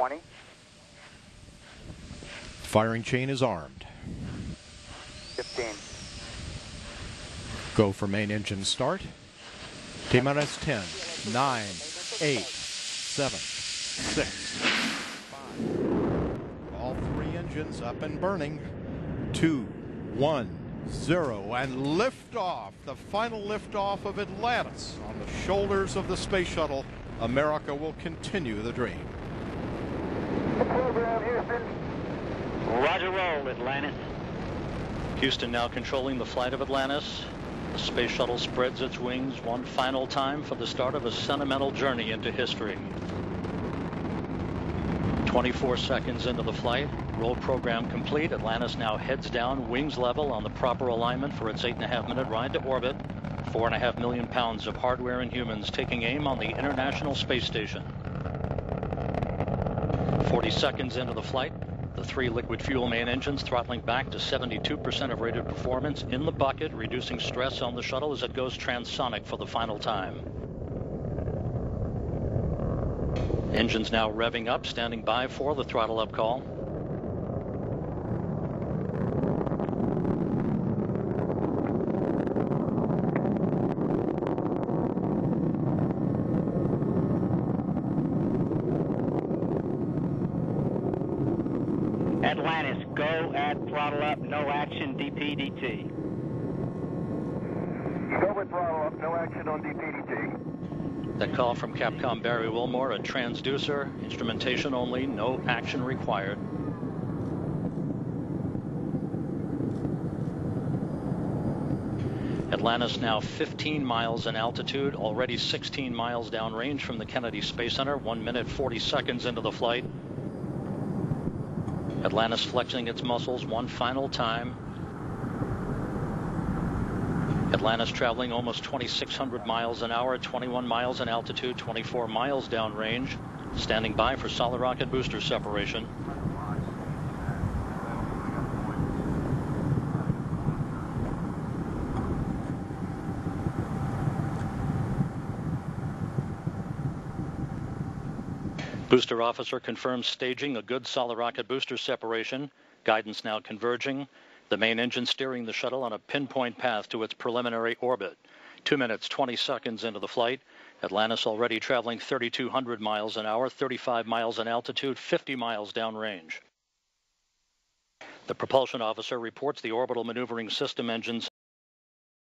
20. Firing chain is armed. 15. Go for main engine start. T minus 10, 9, 8, 7, 6, 5. All three engines up and burning. 2, 1, 0. And liftoff, the final liftoff of Atlantis on the shoulders of the space shuttle. America will continue the dream. Program, Houston. Roger roll, Atlantis. Houston now controlling the flight of Atlantis. The space shuttle spreads its wings one final time for the start of a sentimental journey into history. 24 seconds into the flight, roll program complete. Atlantis now heads down, wings level on the proper alignment for its eight and a half minute ride to orbit. Four and a half million pounds of hardware and humans taking aim on the International Space Station. 40 seconds into the flight, the three liquid fuel main engines throttling back to 72% of rated performance in the bucket, reducing stress on the shuttle as it goes transonic for the final time. Engines now revving up, standing by for the throttle up call. Atlantis, go at throttle up, no action, DPDT. Go with throttle up, no action on DPDT. That call from Capcom Barry Wilmore, a transducer, instrumentation only, no action required. Atlantis now 15 miles in altitude, already 16 miles downrange from the Kennedy Space Center, 1 minute 40 seconds into the flight. Atlantis flexing its muscles one final time. Atlantis traveling almost 2,600 miles an hour, 21 miles in altitude, 24 miles downrange, standing by for solid rocket booster separation. Booster officer confirms staging a good solid rocket booster separation. Guidance now converging. The main engine steering the shuttle on a pinpoint path to its preliminary orbit. Two minutes, 20 seconds into the flight. Atlantis already traveling 3,200 miles an hour, 35 miles in altitude, 50 miles downrange. The propulsion officer reports the orbital maneuvering system engines